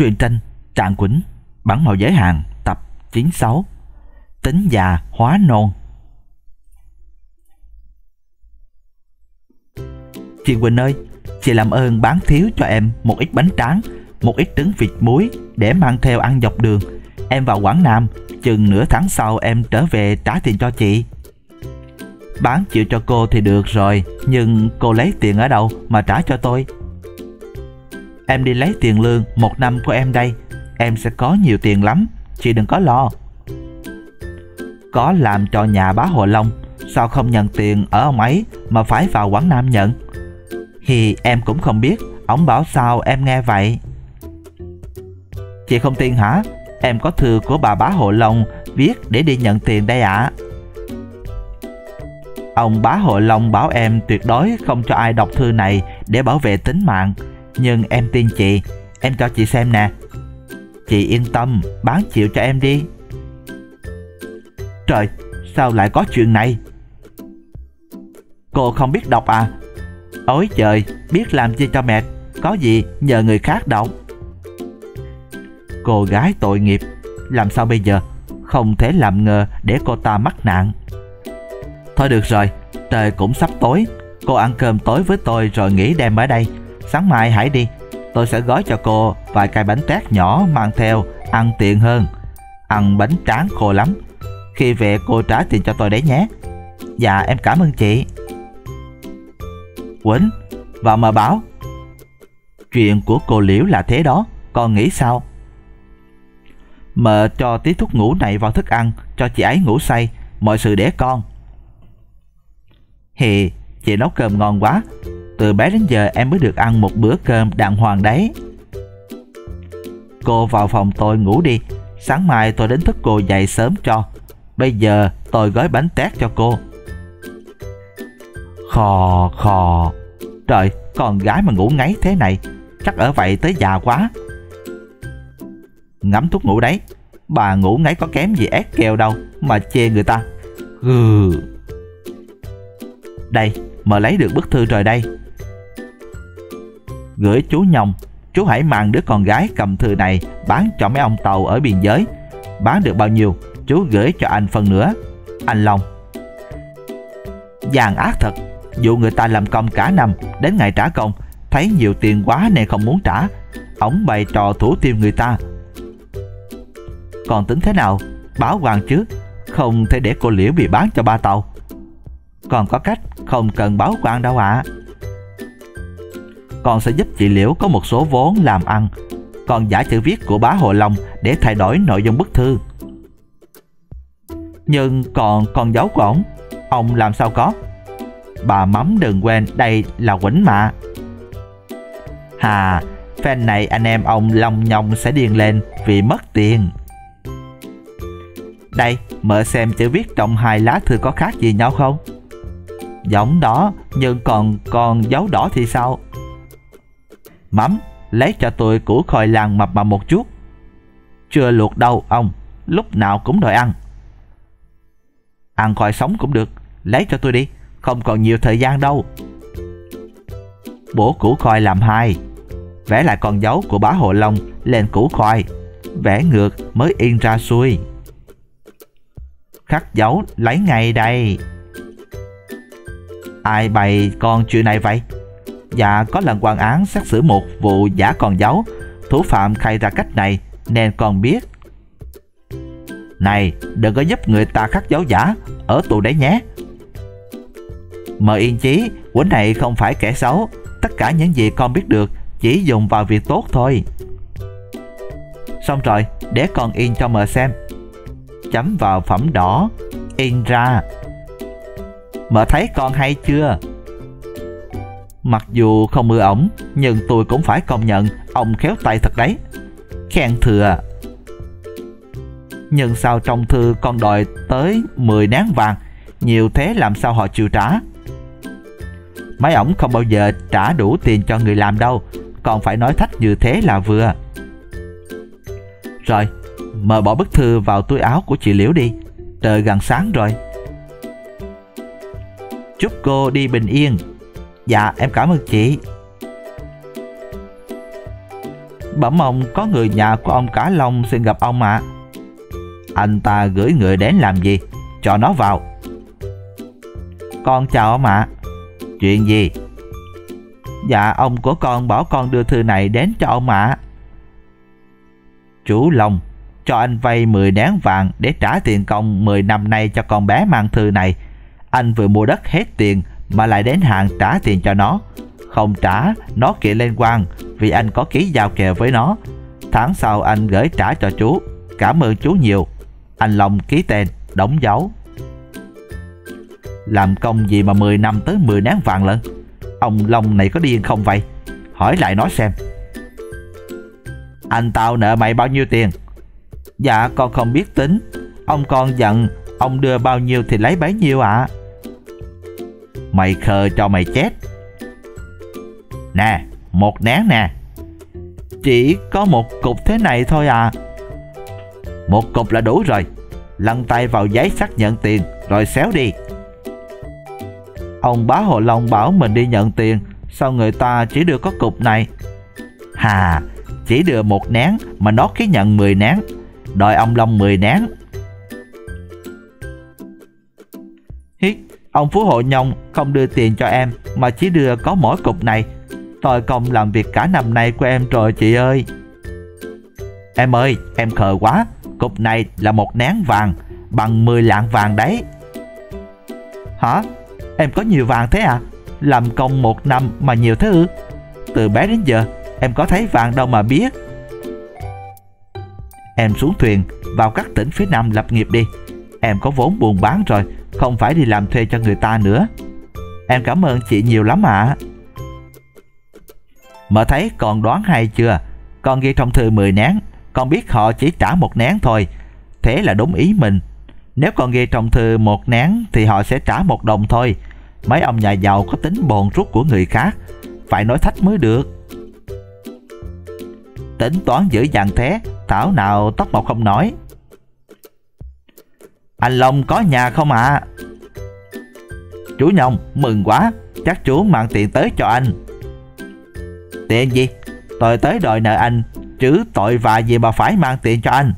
Truyền tranh, Trạng Quýnh Bản màu giới hạn Tập 96 Tính già hóa non. Chị Quỳnh ơi, Chị làm ơn bán thiếu cho em một ít bánh tráng, Một ít trứng vịt muối Để mang theo ăn dọc đường. Em vào Quảng Nam, Chừng nửa tháng sau em trở về trả tiền cho chị. Bán chịu cho cô thì được rồi, Nhưng cô lấy tiền ở đâu mà trả cho tôi? Em đi lấy tiền lương, một năm của em đây. Em sẽ có nhiều tiền lắm, Chị đừng có lo. Có làm cho nhà bá Hồ Long, Sao không nhận tiền ở ông ấy Mà phải vào Quảng Nam nhận? Thì em cũng không biết, Ông bảo sao em nghe vậy? Chị không tin hả? Em có thư của bà bá Hồ Long Viết để đi nhận tiền đây ạ. À. Ông bá Hội Long bảo em tuyệt đối không cho ai đọc thư này để bảo vệ tính mạng. Nhưng em tin chị, em cho chị xem nè. Chị yên tâm, bán chịu cho em đi. Trời, sao lại có chuyện này? Cô không biết đọc à? Ôi trời, biết làm chi cho mệt, có gì nhờ người khác đọc. Cô gái tội nghiệp, làm sao bây giờ? Không thể làm ngờ để cô ta mắc nạn. Thôi được rồi, trời cũng sắp tối. Cô ăn cơm tối với tôi rồi nghỉ đêm ở đây. Sáng mai hãy đi. Tôi sẽ gói cho cô vài cây bánh tét nhỏ mang theo, ăn tiện hơn. Ăn bánh tráng khô lắm. Khi về cô trả tiền cho tôi đấy nhé. Dạ em cảm ơn chị. Quýnh, vào mà báo. Chuyện của cô Liễu là thế đó, con nghĩ sao? Mợ cho tí thuốc ngủ này vào thức ăn, cho chị ấy ngủ say, mọi sự để con. Hì, chị nấu cơm ngon quá. Từ bé đến giờ em mới được ăn một bữa cơm đàng hoàng đấy. Cô vào phòng tôi ngủ đi. Sáng mai tôi đến thức cô dậy sớm cho. Bây giờ tôi gói bánh tét cho cô. Khò khò. Trời, con gái mà ngủ ngáy thế này. Chắc ở vậy tới già quá. Ngắm thuốc ngủ đấy. Bà ngủ ngáy có kém gì ép kèo đâu mà chê người ta. Gừ. Đây, mở lấy được bức thư rồi đây. Gửi chú Nhông, chú hãy mang đứa con gái cầm thư này bán cho mấy ông tàu ở biên giới. Bán được bao nhiêu, chú gửi cho anh phần nữa. Anh Long. Giàn ác thật, dụ người ta làm công cả năm, đến ngày trả công, thấy nhiều tiền quá nên không muốn trả. Ổng bày trò thủ tiêu người ta. Còn tính thế nào? Báo hoàng chứ, không thể để cô Liễu bị bán cho ba tàu. Còn có cách không cần báo quan đâu ạ. À. Con sẽ giúp chị Liễu có một số vốn làm ăn. Còn giả chữ viết của bá Hồ Long để thay đổi nội dung bức thư. Nhưng còn con dấu của ổng, ông làm sao có? Bà Mắm đừng quên đây là Quỳnh mà. Hà, fan này anh em ông Long Nhông sẽ điên lên vì mất tiền. Đây, mở xem chữ viết trong hai lá thư có khác gì nhau không? Giống đó nhưng còn còn dấu đỏ thì sao Mắm, Lấy cho tôi củ khoai lang mập mập một chút. Chưa luộc đâu, ông. Lúc nào cũng đòi ăn. Ăn khoai sống cũng được. Lấy cho tôi đi. Không còn nhiều thời gian đâu. Bổ củ khoai làm hai. Vẽ lại con dấu của bá hộ Long Lên củ khoai. Vẽ ngược mới in ra xuôi. Khắc dấu lấy ngay đây. Ai bày con chuyện này vậy? Và có lần quan án xét xử một vụ giả con dấu. Thủ phạm khai ra cách này, nên con biết. Này, đừng có giúp người ta khắc dấu giả, Ở tù đấy nhé. Mời yên chí Quýnh này không phải kẻ xấu. Tất cả những gì con biết được, Chỉ dùng vào việc tốt thôi. Xong rồi, Để con in cho mờ xem. Chấm vào phẩm đỏ, In ra. Mờ thấy con hay chưa? Mặc dù không mưa ổng, nhưng tôi cũng phải công nhận ông khéo tay thật đấy. Khen thừa. Nhưng sao trong thư con đòi tới 10 nén vàng, nhiều thế làm sao họ chịu trả? Mấy ổng không bao giờ trả đủ tiền cho người làm đâu, còn phải nói thách như thế là vừa. Rồi, mời bỏ bức thư vào túi áo của chị Liễu đi, trời gần sáng rồi. Chúc cô đi bình yên Dạ em cảm ơn chị. Bẩm ông, có người nhà của ông Cả Long xin gặp ông ạ. Anh ta gửi người đến làm gì? Cho nó vào. Con chào ông ạ. Chuyện gì? Dạ ông của con bảo con đưa thư này đến cho ông ạ. Chú Long, cho anh vay 10 nén vàng để trả tiền công 10 năm nay cho con bé mang thư này. Anh vừa mua đất hết tiền mà lại đến hạn trả tiền cho nó. Không trả, nó kiện lên quan vì anh có ký giao kèo với nó. Tháng sau anh gửi trả cho chú. Cảm ơn chú nhiều. Anh Long ký tên, đóng dấu. Làm công gì mà 10 năm tới 10 nén vàng lận. Ông Long này có điên không vậy? Hỏi lại nói xem. Anh tao nợ mày bao nhiêu tiền? Dạ con không biết tính Ông con dặn Ông đưa bao nhiêu thì lấy bấy nhiêu ạ à? Mày khờ cho mày chết. Nè, Một nén nè. Chỉ có một cục thế này thôi à. Một cục là đủ rồi. Lăn tay vào giấy xác nhận tiền, Rồi xéo đi. Ông bá Hồ Long bảo mình đi nhận tiền, Sao người ta chỉ đưa có cục này? Hà, Chỉ đưa một nén Mà nó ký nhận 10 nén. Đòi ông Long 10 nén. Ông Phú Hộ Nhông không đưa tiền cho em mà chỉ đưa có mỗi cục này. Tôi công làm việc cả năm nay của em rồi chị ơi. Em ơi, em khờ quá, cục này là một nén vàng, bằng 10 lạng vàng đấy. Hả? Em có nhiều vàng thế à? Làm công một năm mà nhiều thế ư? Từ bé đến giờ, em có thấy vàng đâu mà biết. Em xuống thuyền vào các tỉnh phía Nam lập nghiệp đi. Em có vốn buôn bán rồi, không phải đi làm thuê cho người ta nữa. Em cảm ơn chị nhiều lắm ạ. À. Mở thấy con đoán hay chưa? Con ghi trong thư 10 nén, con biết họ chỉ trả một nén thôi. Thế là đúng ý mình. Nếu con ghi trong thư một nén thì họ sẽ trả một đồng thôi. Mấy ông nhà giàu có tính bồn rút của người khác, phải nói thách mới được. Tính toán dữ dằn thế Thảo nào tóc mọc không nói anh Long có nhà không ạ? À? Chú Nhông mừng quá. Chắc chú mang tiền tới cho anh. Tiền gì? Tôi tới đòi nợ anh. Chứ tội vạ gì mà phải mang tiền cho anh?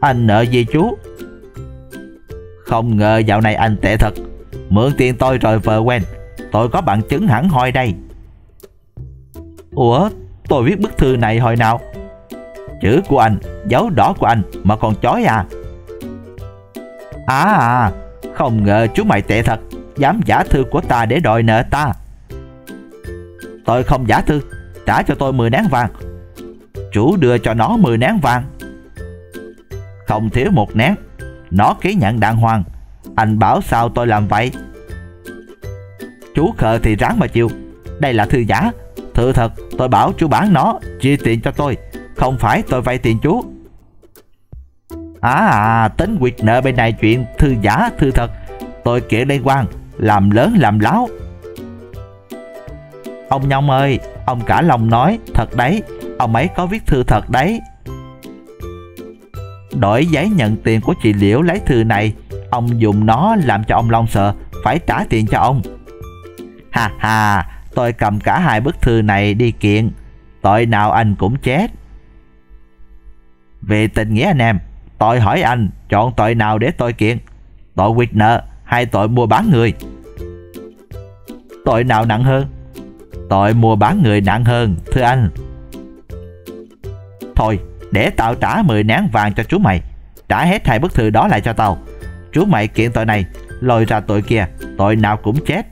Anh nợ gì chú? Không ngờ dạo này anh tệ thật. Mượn tiền tôi rồi vờ quen. Tôi có bằng chứng hẳn hoi đây. Ủa tôi viết bức thư này hồi nào? Chữ của anh, dấu đỏ của anh mà còn chói à? À, à, à Không ngờ chú mày tệ thật. Dám giả thư của ta để đòi nợ ta. Tôi không giả thư. Trả cho tôi 10 nén vàng. Chủ đưa cho nó 10 nén vàng. Không thiếu một nén. Nó ký nhận đàng hoàng. Anh bảo sao tôi làm vậy? Chú khờ thì ráng mà chịu. Đây là thư giả. Thư thật, tôi bảo chú bán nó, Chia tiền cho tôi. Không phải tôi vay tiền chú. À, à tính quyệt nợ bên này chuyện thư giả thư thật. Tôi kiện lên quan Làm lớn làm láo. Ông Nhông ơi Ông cả lòng nói Thật đấy Ông ấy có viết thư thật đấy. Đổi giấy nhận tiền của chị Liễu lấy thư này Ông dùng nó làm cho ông Long sợ Phải trả tiền cho ông. Ha ha Tôi cầm cả hai bức thư này đi kiện Tội nào anh cũng chết. Về tình nghĩa anh em, tôi hỏi anh chọn tội nào để tôi kiện? Tội quyệt nợ hay tội mua bán người? Tội nào nặng hơn? Tội mua bán người nặng hơn, thưa anh. Thôi, để tao trả 10 nén vàng cho chú mày. Trả hết hai bức thư đó lại cho tao. Chú mày kiện tội này, lôi ra tội kia, tội nào cũng chết.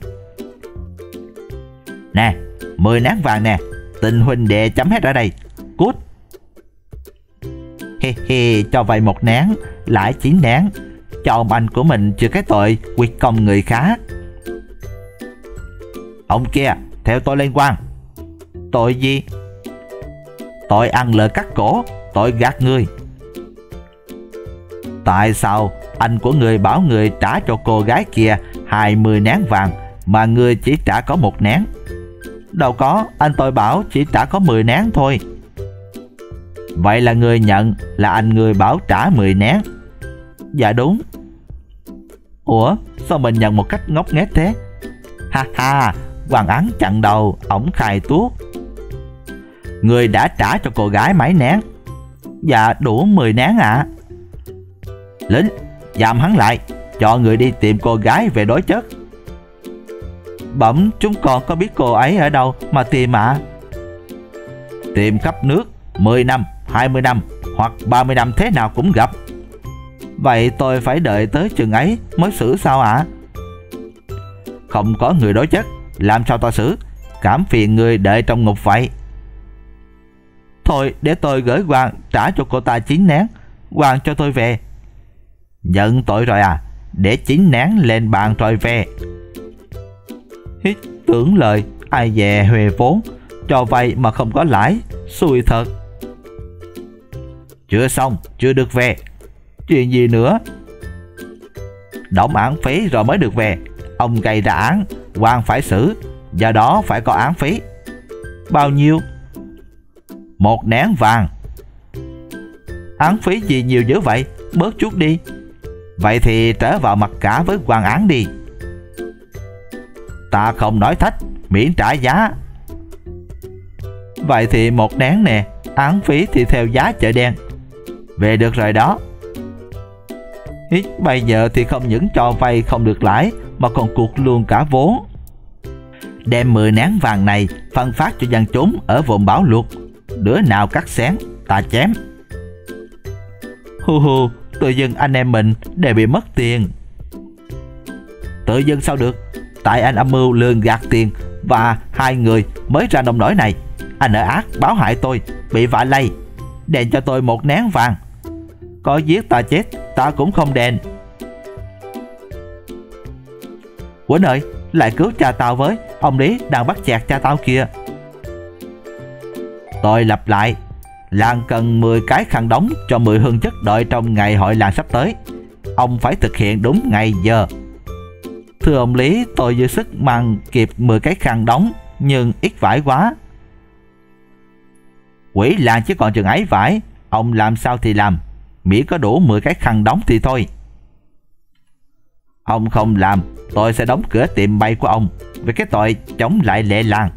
Nè, 10 nén vàng nè, tình huynh đệ chấm hết ở đây. Cút he he, cho vay một nén, lãi chín nén. Cho ông anh của mình chịu cái tội quyệt công người khác ông kia, theo tôi lên quan. Tội gì? Tội ăn lợi cắt cổ, tội gạt người. Tại sao anh của người bảo người trả cho cô gái kia 20 nén vàng mà người chỉ trả có một nén? Đâu có, anh tôi bảo chỉ trả có 10 nén thôi. Vậy là người nhận là anh người bảo trả 10 nén Dạ đúng. Ủa sao mình nhận một cách ngốc nghếch thế? Ha ha Hoàng án chặn đầu Ổng khai tuốt Người đã trả cho cô gái mấy nén Dạ đủ 10 nén ạ. À. Lính Giam hắn lại Cho người đi tìm cô gái về đối chất. Bẩm chúng con có biết cô ấy ở đâu mà tìm ạ? À? Tìm khắp nước 10 năm, 20 năm hoặc 30 năm thế nào cũng gặp. Vậy tôi phải đợi tới chừng ấy mới xử sao ạ? À? Không có người đối chất, Làm sao tôi xử? Cảm phiền người đợi trong ngục vậy. Thôi để tôi gửi quan trả cho cô ta chín nén. Quan cho tôi về. Nhận tội rồi à? Để chín nén lên bàn rồi về. Hít tưởng lời, Ai dè huề vốn. Cho vay mà không có lãi, Xui thật. Chưa xong, chưa được về. Chuyện gì nữa? Đóng án phí rồi mới được về. Ông gây ra án quan phải xử. Do đó phải có án phí. Bao nhiêu? Một nén vàng. Án phí gì nhiều dữ vậy? Bớt chút đi. Vậy thì trở vào mặt cả với quan án đi. Ta không nói thách, Miễn trả giá. Vậy thì một nén nè. Án phí thì theo giá chợ đen. Về được rồi đó. Hít bây giờ thì không những cho vay không được lãi, Mà còn cuộc luôn cả vốn. Đem 10 nén vàng này phân phát cho dân chúng ở vùng báo luật Đứa nào cắt xén, ta chém. Hu hu Tự dưng anh em mình đều bị mất tiền. Tự dưng sao được? Tại anh âm mưu lường gạt tiền Và hai người mới ra nông nổi này. Anh ở ác báo hại tôi, Bị vạ lây, Đền cho tôi một nén vàng. Có giết ta chết Ta cũng không đền Quýnh ơi Lại cứu cha tao với Ông Lý đang bắt chẹt cha tao kìa Tôi lặp lại Làng cần 10 cái khăn đóng cho 10 hương chất đợi trong ngày hội làng sắp tới. Ông phải thực hiện đúng ngày giờ. Thưa ông Lý, tôi dư sức mang kịp 10 cái khăn đóng, nhưng ít vải quá. Quỷ làng chỉ còn chừng ấy vải, ông làm sao thì làm, miễn có đủ 10 cái khăn đóng thì thôi. Ông không làm, tôi sẽ đóng cửa tiệm bay của ông về cái tội chống lại lệ làng.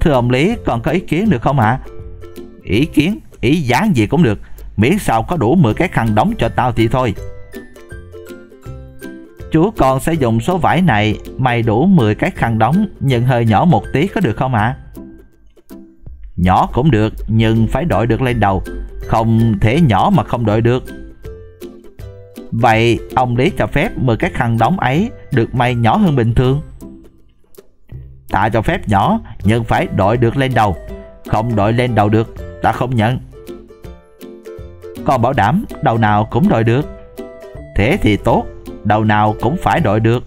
Thưa ông Lý, còn có ý kiến được không ạ? À? Ý kiến, ý dáng gì cũng được Miễn sao có đủ 10 cái khăn đóng cho tao thì thôi Chú con sẽ dùng số vải này May đủ 10 cái khăn đóng Nhưng hơi nhỏ một tí có được không ạ? À? Nhỏ cũng được, Nhưng phải đội được lên đầu. Không thể nhỏ mà không đội được. Vậy ông Lý cho phép 10 cái khăn đóng ấy Được may nhỏ hơn bình thường. Ta cho phép nhỏ, Nhưng phải đội được lên đầu. Không đội lên đầu được, Ta không nhận. Con bảo đảm, đầu nào cũng đội được. Thế thì tốt, Đầu nào cũng phải đội được.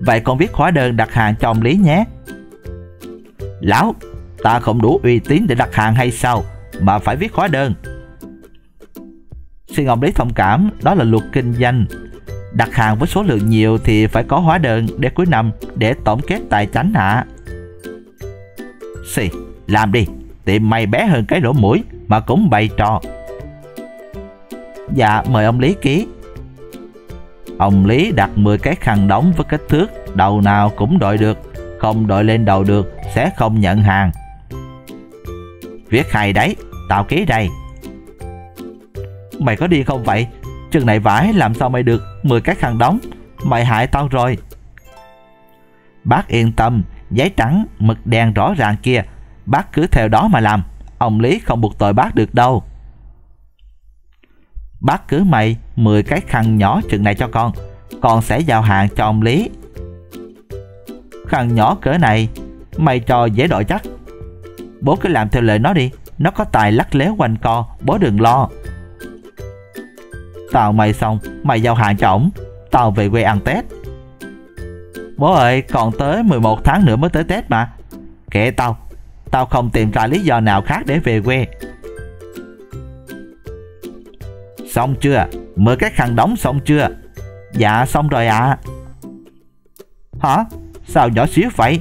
Vậy con viết hóa đơn đặt hàng cho ông Lý nhé. Lão Ta không đủ uy tín để đặt hàng hay sao Mà phải viết hóa đơn Xin ông Lý thông cảm Đó là luật kinh doanh Đặt hàng với số lượng nhiều thì phải có hóa đơn để cuối năm để tổng kết tài chánh ạ. Xì, làm đi tiệm mày bé hơn cái lỗ mũi mà cũng bày trò. Dạ, mời ông Lý ký. Ông Lý đặt 10 cái khăn đóng với kích thước đầu nào cũng đội được, không đội lên đầu được sẽ không nhận hàng. Viết hay đấy, tao ký đây. Mày có đi không vậy? Chừng này vải làm sao mày được 10 cái khăn đóng? Mày hại tao rồi. Bác yên tâm, giấy trắng, mực đen rõ ràng kia Bác cứ theo đó mà làm Ông Lý không buộc tội bác được đâu Bác cứ mày 10 cái khăn nhỏ chừng này cho con Con sẽ giao hàng cho ông Lý Khăn nhỏ cỡ này. Mày cho dễ đội chắc. Bố cứ làm theo lời nó đi. Nó có tài lắc léo quanh co, Bố đừng lo. Tao mày xong, Mày giao hàng cho ổng. Tao về quê ăn Tết. Bố ơi, còn tới 11 tháng nữa mới tới Tết mà. Kệ tao. Tao không tìm ra lý do nào khác để về quê. Xong chưa? mở cái khăn đóng xong chưa? Dạ xong rồi ạ. À. Hả? Sao nhỏ xíu vậy?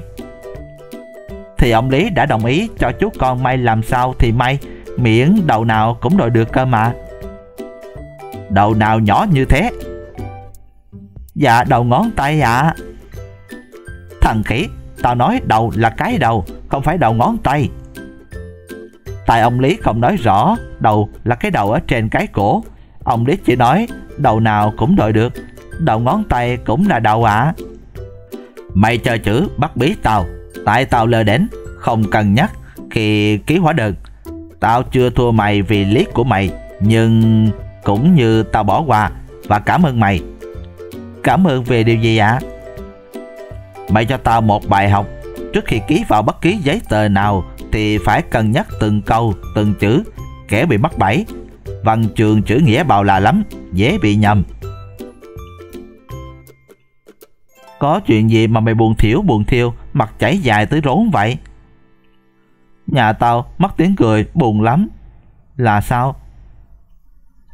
Thì ông Lý đã đồng ý cho chú con may làm sao thì may Miễn đầu nào cũng đội được cơ mà Đầu nào nhỏ như thế? Dạ đầu ngón tay ạ à. Thằng khỉ Tao nói đầu là cái đầu không phải đầu ngón tay. Tại ông Lý không nói rõ đầu là cái đầu ở trên cái cổ. Ông Lý chỉ nói đầu nào cũng đội được, đầu ngón tay cũng là đầu ạ. À. Mày chờ chữ bắt bí tao, tại tao lơ đến, không cần nhắc khi ký hóa đơn. Tao chưa thua mày vì lý của mày, nhưng cũng như tao bỏ qua và cảm ơn mày. Cảm ơn về điều gì ạ? Mày cho tao một bài học Trước khi ký vào bất kỳ giấy tờ nào Thì phải cân nhắc từng câu, từng chữ Kẻ bị mắc bẫy Văn trường chữ nghĩa bào là lắm Dễ bị nhầm Có chuyện gì mà mày buồn thiểu buồn thiêu, Mặt chảy dài tới rốn vậy? Nhà tao mất tiếng cười, buồn lắm. Là sao?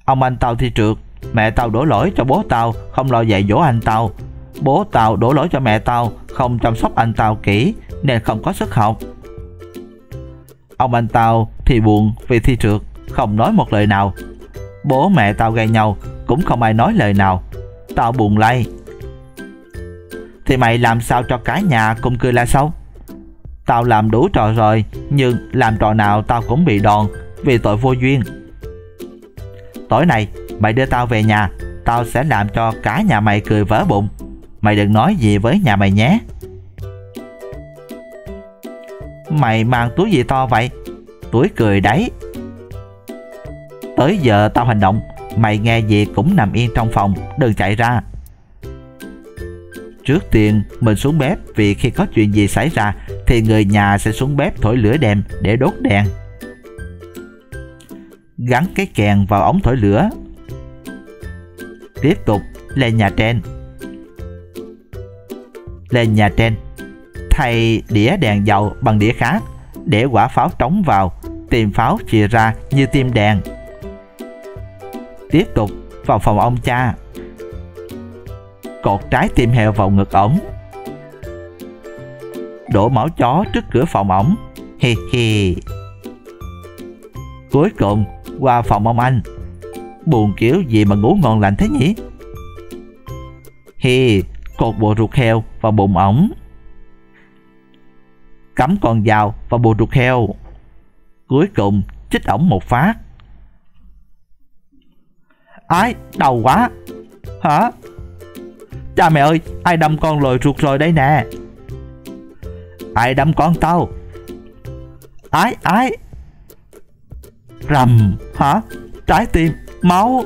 Ông anh tao thi trượt, Mẹ tao đổ lỗi cho bố tao, Không lo dạy dỗ anh tao. Bố tao đổ lỗi cho mẹ tao, Không chăm sóc anh tao kỹ, Nên không có sức học. Ông anh tao thì buồn vì thi trượt, Không nói một lời nào. Bố mẹ tao gây nhau, Cũng không ai nói lời nào. Tao buồn lây. Thì mày làm sao cho cả nhà cùng cười là sao? Tao làm đủ trò rồi, Nhưng làm trò nào tao cũng bị đòn Vì tội vô duyên. Tối nay, mày đưa tao về nhà, Tao sẽ làm cho cả nhà mày cười vỡ bụng. Mày đừng nói gì với nhà mày nhé. Mày mang túi gì to vậy? Túi cười đấy. Tới giờ tao hành động, Mày nghe gì cũng nằm yên trong phòng, Đừng chạy ra. Trước tiên mình xuống bếp Vì khi có chuyện gì xảy ra Thì người nhà sẽ xuống bếp thổi lửa đèn Để đốt đèn. Gắn cái kèn vào ống thổi lửa. Tiếp tục lên nhà trên. Lên nhà trên. Thay đĩa đèn dầu bằng đĩa khác để quả pháo trống vào, tìm pháo chìa ra như tim đèn. Tiếp tục vào phòng ông cha cột trái tim heo vào ngực ổng đổ máu chó trước cửa phòng ổng hi hi cuối cùng qua phòng ông anh buồn kiểu gì mà ngủ ngon lành thế nhỉ hi cột bộ ruột heo vào bụng ổng. Cắm con dao vào bộ ruột heo. Cuối cùng chích ổng một phát. Ái, đau quá. Hả? Cha mẹ ơi, ai đâm con lồi ruột rồi đây nè. Ai đâm con tao? Ái, ái. Rầm, hả? Trái tim, máu.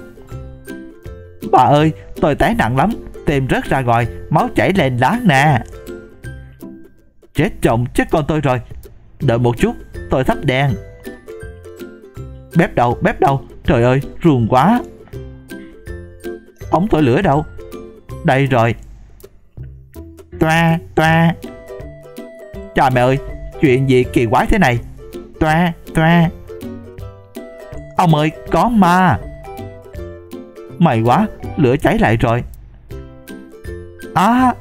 Bà ơi, tôi té nặng lắm, tim rớt ra ngoài, máu chảy lên lá nè. Chết chồng, chết con tôi rồi. Đợi một chút, tôi thắp đèn. Bếp đâu, bếp đâu, trời ơi, ruồng quá. Ống thổi lửa đâu? Đây rồi. Toa, toa. Trời mẹ ơi, chuyện gì kỳ quái thế này? Toa, toa. Ông ơi, có ma. May quá, lửa cháy lại rồi. À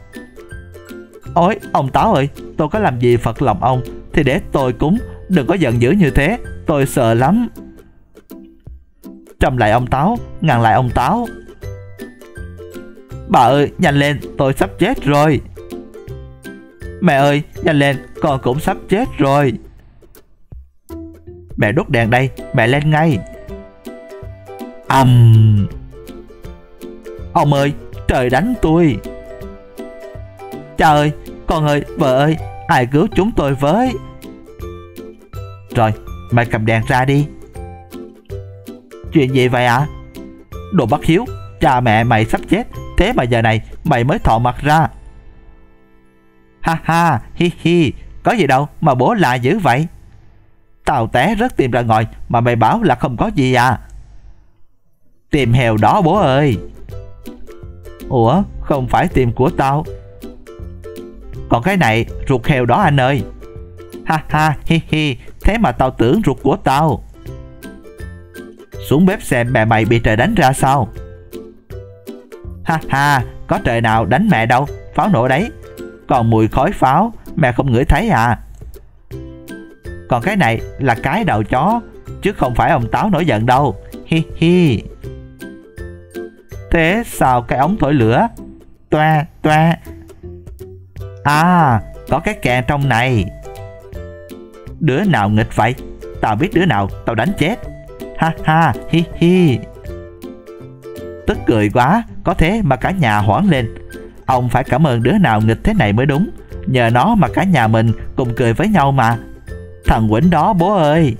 Ôi ông Táo ơi Tôi có làm gì phật lòng ông Thì để tôi cúng Đừng có giận dữ như thế Tôi sợ lắm Trầm lại ông Táo Ngăn lại ông Táo Bà ơi nhanh lên Tôi sắp chết rồi Mẹ ơi nhanh lên Con cũng sắp chết rồi Mẹ đốt đèn đây Mẹ lên ngay ầm um. Ông ơi trời đánh tôi Cha ơi, con ơi, vợ ơi, ai cứu chúng tôi với Rồi, mày cầm đèn ra đi Chuyện gì vậy ạ? À? Đồ bất hiếu, cha mẹ mày sắp chết Thế mà giờ này mày mới thọ mặt ra. Ha ha, hi hi Có gì đâu mà bố lạ dữ vậy? Tao té rất tìm ra ngồi Mà mày bảo là không có gì à. Tìm heo đó bố ơi. Ủa không phải tìm của tao. Còn cái này ruột heo đó anh ơi. Ha ha hi hi Thế mà tao tưởng ruột của tao. Xuống bếp xem mẹ mày bị trời đánh ra sao. Ha ha, Có trời nào đánh mẹ đâu, Pháo nổ đấy. Còn mùi khói pháo, Mẹ không ngửi thấy à. Còn cái này là cái đầu chó, Chứ không phải ông Táo nổi giận đâu. Hi hi. Thế sao cái ống thổi lửa? Toa toa. À có cái kèn trong này. Đứa nào nghịch vậy? Tao biết đứa nào, tao đánh chết. Ha ha, hi hi. Tức cười quá, Có thế mà cả nhà hoảng lên. Ông phải cảm ơn đứa nào nghịch thế này mới đúng. Nhờ nó mà cả nhà mình cùng cười với nhau mà. Thằng Quỳnh đó, bố ơi!